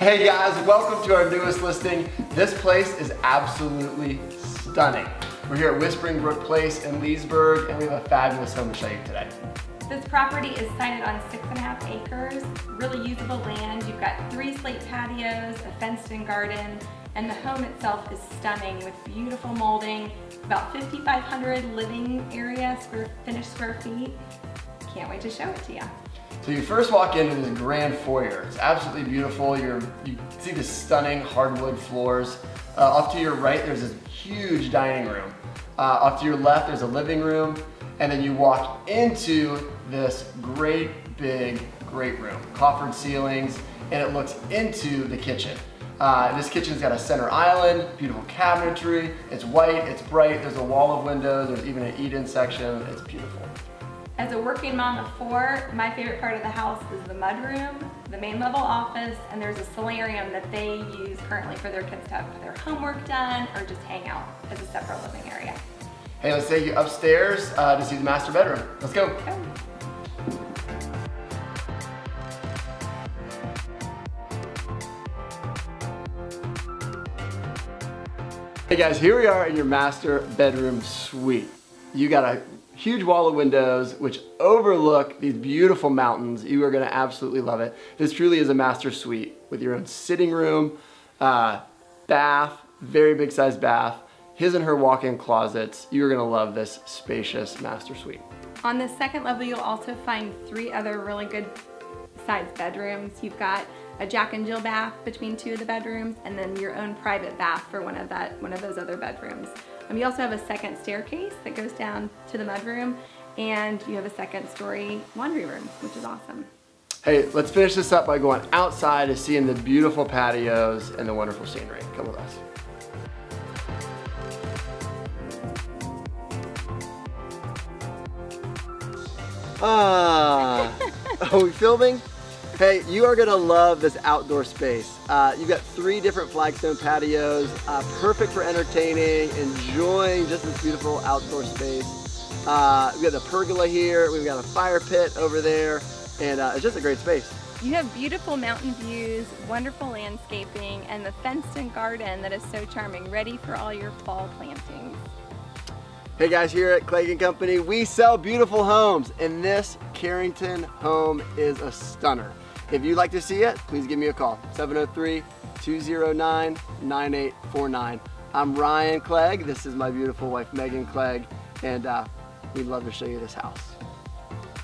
Hey guys, welcome to our newest listing. This place is absolutely stunning. We're here at Whispering Brook Place in Leesburg and we have a fabulous home to show you today. This property is sited on six and a half acres, really usable land. You've got three slate patios, a fenced-in garden, and the home itself is stunning with beautiful molding, about 5,500 living area, square, finished square feet. Can't wait to show it to you. So you first walk into this grand foyer. It's absolutely beautiful. You're, you see the stunning hardwood floors. Uh, off to your right, there's this huge dining room. Uh, off to your left, there's a living room. And then you walk into this great big great room. Coffered ceilings, and it looks into the kitchen. Uh, this kitchen's got a center island, beautiful cabinetry. It's white, it's bright, there's a wall of windows, there's even an eat-in section. It's beautiful. As a working mom of four, my favorite part of the house is the mudroom, the main level office, and there's a solarium that they use currently for their kids to have their homework done or just hang out as a separate living area. Hey, let's take you upstairs uh, to see the master bedroom. Let's go. Hey guys, here we are in your master bedroom suite. You got a huge wall of windows which overlook these beautiful mountains. You are gonna absolutely love it. This truly is a master suite with your own sitting room, uh, bath, very big size bath, his and her walk-in closets. You're gonna love this spacious master suite. On the second level, you'll also find three other really good sized bedrooms. You've got a Jack and Jill bath between two of the bedrooms, and then your own private bath for one of that one of those other bedrooms. Um, you also have a second staircase that goes down to the mudroom, and you have a second story laundry room, which is awesome. Hey, let's finish this up by going outside and seeing the beautiful patios and the wonderful scenery. Come with us. Ah, are we filming? Hey, you are gonna love this outdoor space. Uh, you've got three different flagstone patios, uh, perfect for entertaining, enjoying just this beautiful outdoor space. Uh, we've got the pergola here, we've got a fire pit over there, and uh, it's just a great space. You have beautiful mountain views, wonderful landscaping, and the fenced-in garden that is so charming, ready for all your fall plantings. Hey guys, here at Clegg & Company, we sell beautiful homes, and this Carrington home is a stunner. If you'd like to see it, please give me a call, 703-209-9849. I'm Ryan Clegg. This is my beautiful wife, Megan Clegg, and uh, we'd love to show you this house.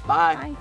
Bye. Bye.